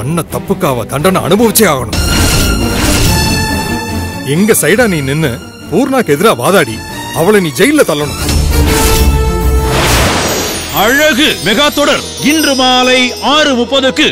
பண்ண தப்புக்கு அவ தண்டனை அனுபவிச்சே ஆகணும். எங்க சைடா நீ நின்னு பூர்ணாக்கு எதிரா வாதாடி அவளை நீ ஜெயில தள்ளணும். அழகு மெகா தொடர் இன்று மாலை ஆறு முப்பதுக்கு